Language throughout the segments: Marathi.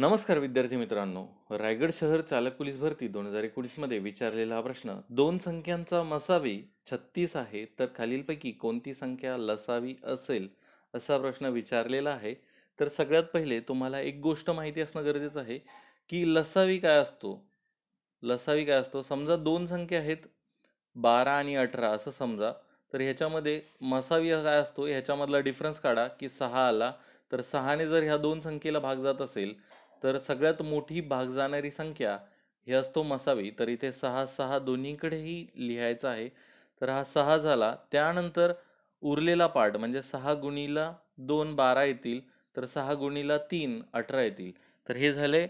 नमस्कार विद्यार्थी मित्रांनो. रायगड शहर चालक पोलीस भरती दोन हजार एकोणीसमध्ये विचारलेला हा प्रश्न दोन संख्यांचा मसावी छत्तीस आहे तर खालीलपैकी कोणती संख्या लसावी असेल असा प्रश्न विचारलेला आहे. तर सगळ्यात पहिले तुम्हाला एक गोष्ट माहिती असणं गरजेचं आहे की लसावी काय असतो? लसावी काय असतो? समजा दोन संख्या आहेत बारा आणि अठरा असं समजा तर ह्याच्यामध्ये मसावी काय असतो? ह्याच्यामधला डिफरन्स काढा की सहा आला तर सहाने जर ह्या दोन संख्येला भाग जात असेल तर सगळ्यात मोठी भाग जाणारी संख्या हे असतो मसावी. तर इथे सहा सहा दोन्हीकडेही लिहायचं आहे. तर हा सहा झाला. त्यानंतर उरलेला पार्ट म्हणजे सहा गुणीला दोन बारा येतील. तर सहा गुणीला तीन अठरा येतील. तर हे झाले.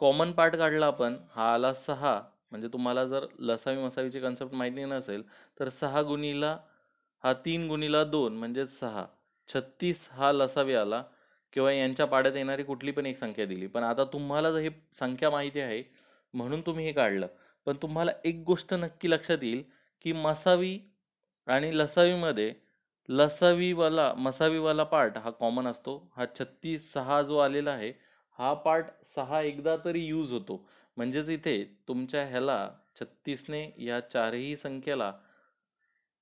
कॉमन पार्ट काढला आपण. हा आला सहा. म्हणजे तुम्हाला जर लसावी मसावीची कन्सेप्ट माहिती नसेल तर सहा गुणीला हा तीन गुणीला दोन म्हणजेच सहा. छत्तीस हा लसावी आला. किंवा यांच्या पाड्यात येणारी कुठली पण एक संख्या दिली. पण आता तुम्हाला जर हे संख्या माहिती आहे म्हणून तुम्ही हे काढलं. पण तुम्हाला एक गोष्ट नक्की लक्षात येईल की मसावी आणि लसावीमध्ये लसावीवाला मसावीवाला पार्ट हा कॉमन असतो. हा छत्तीस सहा जो आलेला आहे हा पार्ट सहा एकदा तरी यूज होतो. म्हणजेच इथे तुमच्या ह्याला छत्तीसने या चारही संख्येला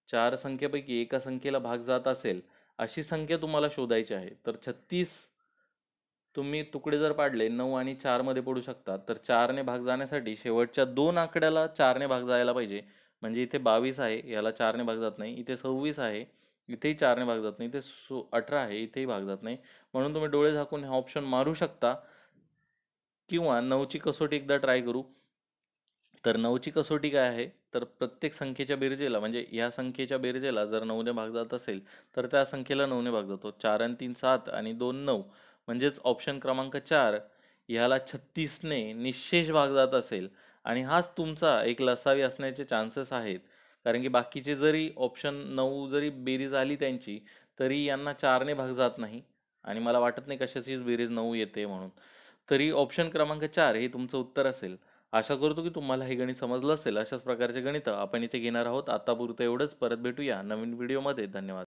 चार संख्येपैकी एका संख्येला भाग जात असेल अशी संख्या तुम्हाला शोधायची आहे. तर छत्तीस तुम्ही तुकडे जर पाडले नऊ आणि चारमध्ये पडू शकतात तर चारने भाग जाण्यासाठी शेवटच्या दोन आकड्याला चारने भाग जायला पाहिजे. म्हणजे इथे बावीस आहे याला चारने भाग जात नाही. इथे सव्वीस आहे इथेही चारने भाग जात नाही. इथे सो अठरा आहे इथेही भाग जात नाही. म्हणून तुम्ही डोळे झाकून हे ऑप्शन मारू शकता. किंवा नऊची कसोटी एकदा ट्राय करू. तर नऊची कसोटी काय आहे? तर प्रत्येक संख्येच्या बेरजेला म्हणजे ह्या संख्येच्या बेरजेला जर नऊने भाग जात असेल तर त्या संख्येला नऊने भाग जातो. चार आणि तीन सात आणि दोन नऊ. म्हणजेच ऑप्शन क्रमांक चार ह्याला छत्तीसने निशेष भाग जात असेल. आणि हाच तुमचा एक लसावी असण्याचे चान्सेस आहेत. कारण की बाकीचे जरी ऑप्शन नऊ जरी बेरीज आली त्यांची तरी यांना चारने भाग जात नाही. आणि मला वाटत नाही कशाचीच बेरीज नऊ येते म्हणून. तरी ऑप्शन क्रमांक चार हे तुमचं उत्तर असेल. आशा करतो की तुम्हाला हे गणित समजलं असेल. अशाच प्रकारचे गणित आपण इथे घेणार आहोत. आतापुरतं एवढंच. परत भेटूया नवीन व्हिडिओमध्ये धन्यवाद.